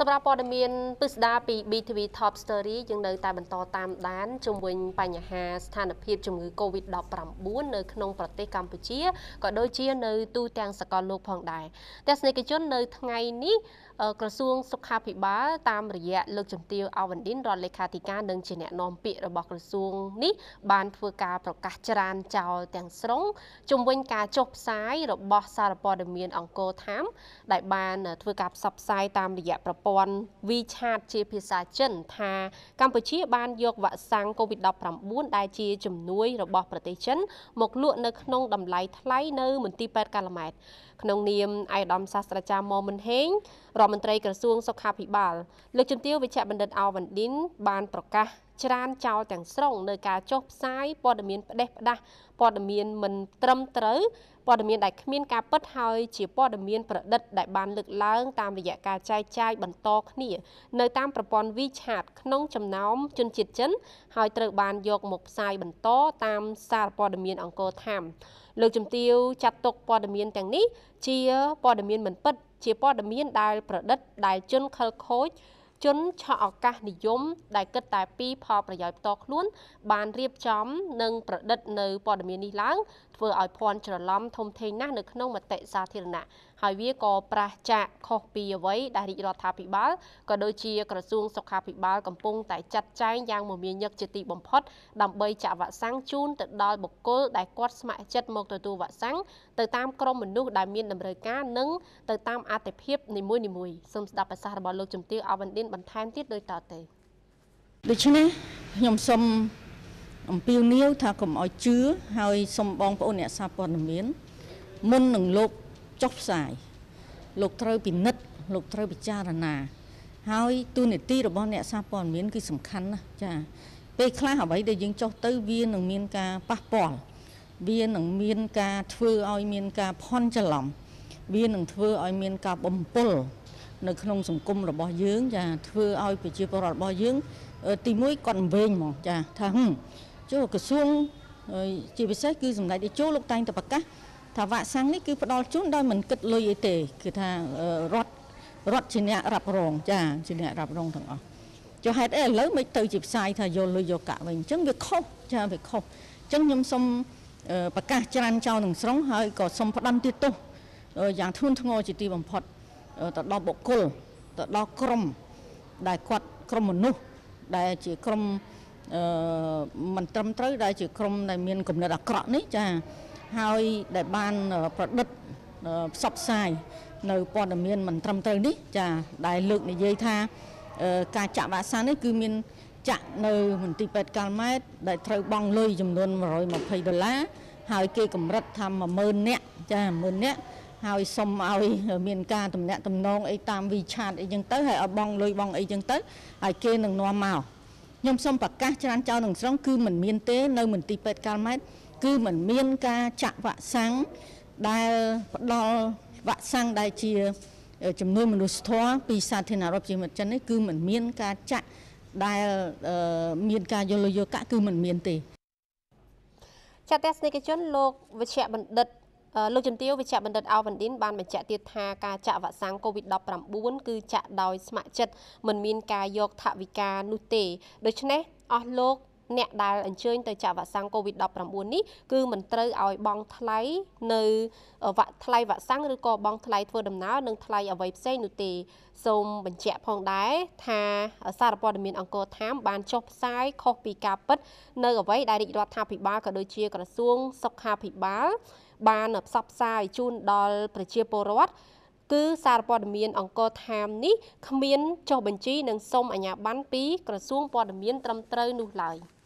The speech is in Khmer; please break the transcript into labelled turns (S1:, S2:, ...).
S1: សម្រាប់ព័ត៌មានពិស្ដារពី BTV Top Story យើងនៅតែបន្តតាមដានជុំវិញបញ្ហាស្ថានភាពជំងឺ Covid-19 នៅក្នុងប្រទេសកម្ពុជាក៏ដូចជានៅទូទាំងសកលលោកផងដែរទស្សនិកជននៅថ្ងៃនេះក្រសួងសុខាភិបាលតាមរយៈលោកជំទាវអាវ៉ាន់ឌិនរដ្ឋលេខាធិការនិងជាអ្នកនាំពាក្យរបស់ក្រសួងនេះបានធ្វើការប្រកាសច្រានចោលទាំងស្រុងជំវិញការចុះផ្សាយរបស់សារព័ត៌មានអង្គរថាមដែលបានធ្វើការផ្សព្វផ្សាយតាមរយៈប្រព័ន្ធ WeChat ជាភាសាចិនថាកម្ពុជាបានយកវ៉ាក់សាំង COVID-19 ដែលជាជំនួយរបស់ប្រទេសចិន មកលក់នៅក្នុងតម្លៃថ្លៃនៅមន្ទីរពេទ្យកាល់ម៉ែតក្នុងនាមឯកឧត្តមសាស្ត្រាចារ្យម៉មុនហេងរដ្ឋមន្ត្រីក្រសួងសុខាភិបាលលោកជំទាវវិជ្ជបណ្ឌិតអវណ្ឌិនបានប្រកាស ច្រានចោលទាំងស្រុងនៅការចុះផ្សាយព័ត៌មានផ្ដេសផ្ដាស់ព័ត៌មានមិនត្រឹមត្រូវព័ត៌មានដែលគ្មានការពិតហើយជាព័ត៌មានប្រឌិតដែលបានលើកឡើងតាមរយៈការចែកចាយបន្តគ្នានៅតាមប្រព័ន្ធ WeChat ក្នុងចំណោមជនជាតិចិនហើយត្រូវបានយកមកផ្សាយបន្តតាមសារព័ត៌មានអង្គរថាមលោកជំទាវចាត់ទុកព័ត៌មានទាំងនេះជាព័ត៌មានមិនពិតជាព័ត៌មានដែលប្រឌិតដែលជនខិលខូច ជនឆក់ឱកាសនិយម ដែលគិតតែពីផលប្រយោជន៍ផ្ទាល់ខ្លួន បានរៀបចំ និងប្រឌិតនៅព័ត៌មាននេះឡើងធ្វើឲ្យភ័ន្តច្រឡំធំធេងណាស់នៅក្នុងមតិសាធារណៈហើយវាក៏ប្រះចាកខុសពីអ្វីដែលរាជរដ្ឋាភិបាលក៏ដូចជាក្រសួងសុខាភិបាលកំពុងតែចាត់ចែងយ៉ាងមមាញឹកជាទីបំផុតដើម្បីចាក់វ៉ាក់សាំងជូនទៅដល់បុគ្គលដែលគាត់ស្ម័គ្រចិត្តមកទទួលវ៉ាក់សាំងទៅតាមក្រុមមនុស្សដែលមានតម្រូវការនិងទៅតាមអត្ថភាពនីមួយៗសូមស្ដាប់ប្រសាសន៍របស់លោកជំទាវអវណ្ឌិនបន្ថែមទៀតដូចតទៅ
S2: ដូច្នេះខ្ញុំសូមអំពាវនាវថាកុំឲ្យជឿហើយសូមបងប្អូនអ្នកសារព័ត៌មានមុននឹងលោក ចុះផ្សាយលោកត្រូវពិនិត្យលោកត្រូវពិចារណាហើយទូនីតិរបស់អ្នកសារព័ត៌មានគឺសំខាន់ណាស់ចាពេលខ្លះអ្វីដែលយើងចុះទៅវានឹងមានការប៉ះពាល់វានឹងមានការធ្វើឲ្យមានការផន់ច្រឡំវានឹងធ្វើឲ្យមានការបំពុលនៅក្នុងសង្គមរបស់យើងចាធ្វើឲ្យប្រជាពលរដ្ឋរបស់យើង ទីមួយគាត់វែងហ្មងចាថាចូលក្រសួងជាពិសេសគឺសម្ដេចតេជោលោកតែងតែប្រកាស ថាវ៉ាក់សាំងនេះគឺផ្ដល់ជូនដោយមិនគិតលុយអីទេ គឺថារដ្ឋរដ្ឋជាអ្នករ៉ាប់រងចាជាអ្នករ៉ាប់រងទាំងអស់ចុះហេតុអីឥឡូវមិនទៅជាផ្សាយថាយកលុយយកកាក់វិញអញ្ចឹងវាខុសចាវាខុសអញ្ចឹងខ្ញុំសូមប្រកាសច្រានចោលនឹងស្រុងហើយក៏សូមផ្ដន់ទោសយ៉ាងធ្ងន់ធ្ងរជាទីបំផុតទៅដល់បុគ្គលទៅដល់ក្រុមដែលគាត់ក្រុមមនុស្សដែលជាក្រុមអឺមិនត្រឹមត្រូវដែលជាក្រុមដែលមានគំនិតអាក្រក់នេះចា ហើយដែលបានប្រឌិតផ្សព្វផ្សាយនៅព័ត៌មានមិនត្រឹមត្រូវនេះចាដែលលើកនិយាយថាការចាក់វ៉ាក់សាំងនេះគឺមានចាក់នៅមន្ទីរពេទ្យកាល់ម៉ែតដែលត្រូវបង់លុយចំនួន120ដុល្លារហើយគេកម្រិតថា10000នាក់ចា10000នាក់ហើយសុំឲ្យមានការតំណាក់តំណងអីតាម WeChat អីចឹងទៅហើយឲ្យបងលុយបងអីចឹងទៅហើយគេនឹងនាំមកខ្ញុំសូមប្រកាសច្រានចោលនឹងស្រង់គឺមិនមានទេនៅមន្ទីរពេទ្យកាល់ម៉ែត គឺមិនមានការចាក់វ៉ាក់សាំងដែលផ្ដល់វ៉ាក់សាំងដែលជាចំនួនមនុស្សធម៌ពីសាធារណរដ្ឋជាមិត្តចិននេះគឺមិនមានការចាក់ដែលមានការយល់លយកាក់គឺមិនមានទេ
S1: ចាត់ទស្សនិកជនលោកវិជ្ជបណ្ឌិតលោកជំទាវវិជ្ជបណ្ឌិតអោវ៉ាន់ឌិនបានបញ្ជាក់ទៀតថាការចាក់វ៉ាក់សាំង COVID-19 គឺចាក់ដោយស្ម័គ្រចិត្តមិនមានការយកថវិកានោះទេដូច្នេះអស់លោក អ្នកដែលអញ្ជើញទៅចាក់វ៉ាក់សាំង COVID-19 នេះគឺមិនត្រូវឲ្យបង់ថ្លៃនៅវ៉ាក់ថ្លៃវ៉ាក់សាំងឬក៏បង់ថ្លៃធ្វើដំណើរនិងថ្លៃអ្វីផ្សេងនោះទេសូមបញ្ជាក់ផងដែរថាសារព័ត៌មានអង្គរថាមបានចុះផ្សាយខុសពីការពិតនៅអ្វីដែលរាជរដ្ឋាភិបាលក៏ដូចជាក្រសួងសុខាភិបាល បានផ្សព្វផ្សាយជូនដល់ប្រជាពលរដ្ឋគឺសារព័ត៌មានអង្គរថាមនេះគ្មានចុះបញ្ជីនិងសុំអាជ្ញាប័ណ្ណពីក្រសួងព័ត៌មានត្រឹមត្រូវនោះឡើយ។